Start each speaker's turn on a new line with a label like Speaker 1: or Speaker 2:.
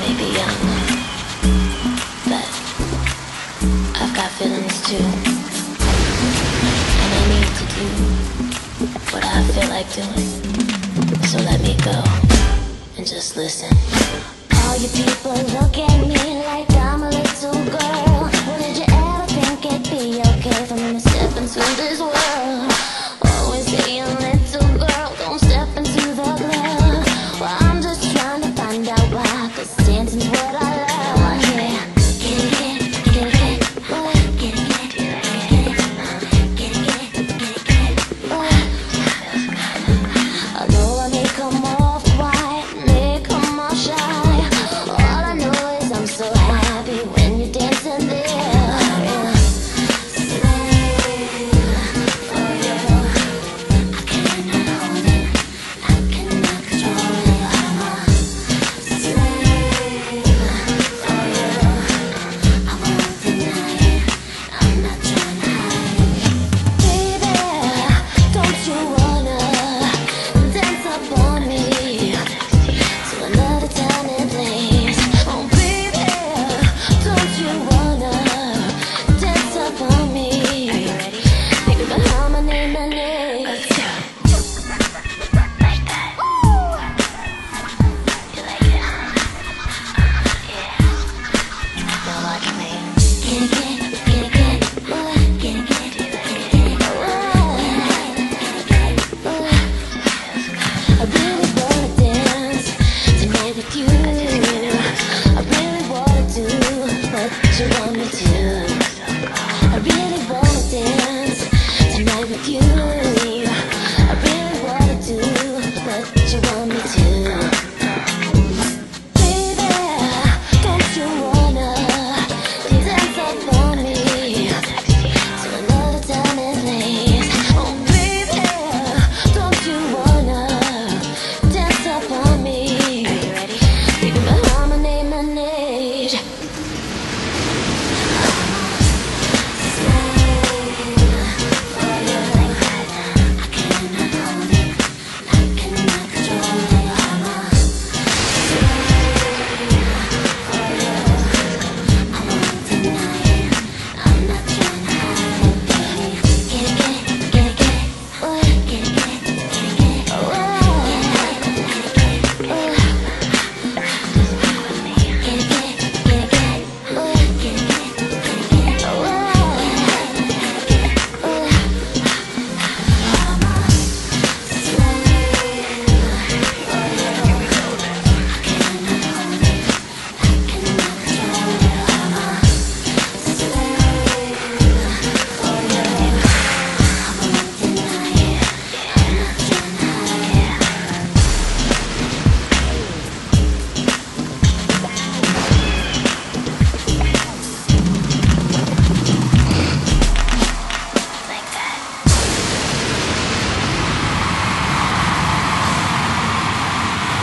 Speaker 1: may be young, but I've got feelings too. And I need to do what I feel like doing. So let me go and just listen.
Speaker 2: All you people look at me like